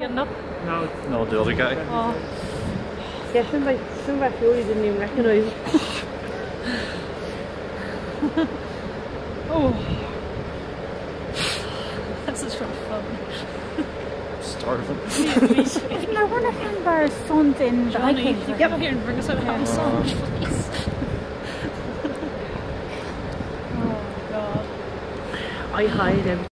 Getting up? No, it's No, the other guy. Oh, Yeah, somebody, somebody Fury didn't even recognise him. oh. This is from fun. Starving. Isn't there one of Finbar's sons in the hiking? Vikings? you come here and bring us out and have a ham please. oh, God. I hide everything.